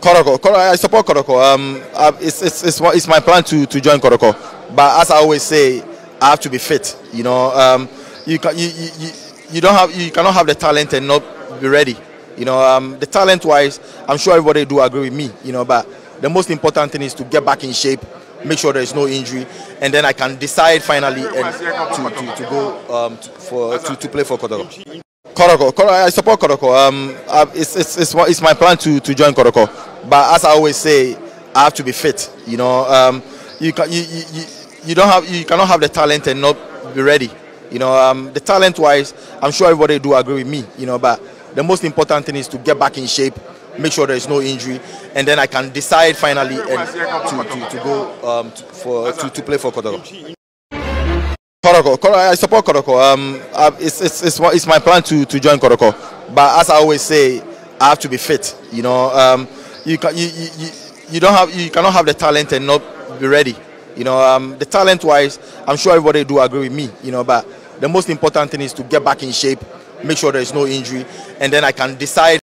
Kotoko, Kotoko, I support Kotoko. Um, it's, it's, it's, it's my plan to, to join Kotoko. But as I always say, I have to be fit. You know, um, you, can, you, you, you, don't have, you cannot have the talent and not be ready. You know, um, the talent wise, I'm sure everybody do agree with me. You know, but the most important thing is to get back in shape, make sure there is no injury, and then I can decide finally and to, to, to go um, to, for, to, to play for Kotoko. Kotoko, Kotoko, I support Kotoko. Um, it's, it's, it's, it's my plan to, to join Kotoko. But as I always say, I have to be fit. You know, um, you, can, you, you, you, don't have, you cannot have the talent and not be ready. You know, um, the talent wise, I'm sure everybody do agree with me. You know, but the most important thing is to get back in shape, make sure there is no injury, and then I can decide finally and to, to, to go um, to, for, to, to play for Kotoko. Kotoko, I support Kotoko. Um, it's, it's, it's, it's my plan to, to join Kotoko. But as I always say, I have to be fit. You know, um, you, can, you, you, you, don't have, you cannot have the talent and not be ready. You know, um, the talent wise, I'm sure everybody do agree with me. You know, but the most important thing is to get back in shape, make sure there is no injury, and then I can decide